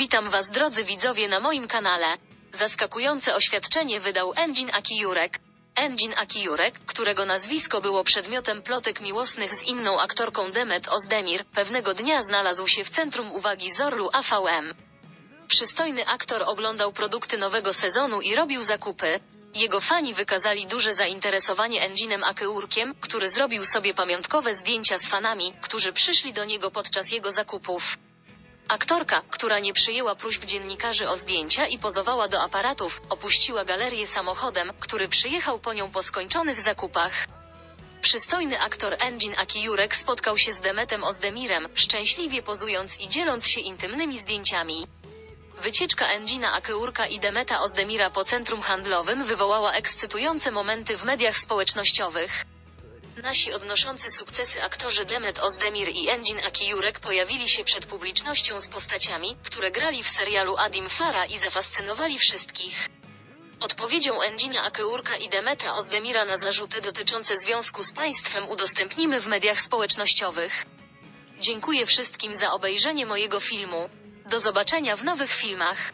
Witam Was drodzy widzowie na moim kanale. Zaskakujące oświadczenie wydał Engin Akijurek. Engin Akijurek, którego nazwisko było przedmiotem plotek miłosnych z inną aktorką Demet Ozdemir, pewnego dnia znalazł się w centrum uwagi Zorlu AVM. Przystojny aktor oglądał produkty nowego sezonu i robił zakupy. Jego fani wykazali duże zainteresowanie Enginem Akeurkiem, który zrobił sobie pamiątkowe zdjęcia z fanami, którzy przyszli do niego podczas jego zakupów. Aktorka, która nie przyjęła próśb dziennikarzy o zdjęcia i pozowała do aparatów, opuściła galerię samochodem, który przyjechał po nią po skończonych zakupach. Przystojny aktor Engin Akijurek spotkał się z Demetem Ozdemirem, szczęśliwie pozując i dzieląc się intymnymi zdjęciami. Wycieczka Engina Akeurka i Demeta Ozdemira po centrum handlowym wywołała ekscytujące momenty w mediach społecznościowych. Nasi odnoszący sukcesy aktorzy Demet Ozdemir i Engin Akijurek pojawili się przed publicznością z postaciami, które grali w serialu Adim Fara i zafascynowali wszystkich. Odpowiedzią Engina Akeurka i Demeta Ozdemira na zarzuty dotyczące związku z państwem udostępnimy w mediach społecznościowych. Dziękuję wszystkim za obejrzenie mojego filmu. Do zobaczenia w nowych filmach.